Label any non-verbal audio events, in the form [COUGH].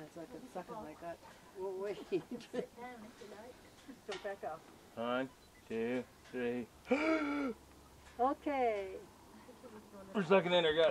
minutes, I could suck in like that. We'll wait. [LAUGHS] Sit down if you like. Back up. One, two, three. [GASPS] Okay. We're sucking in her gut.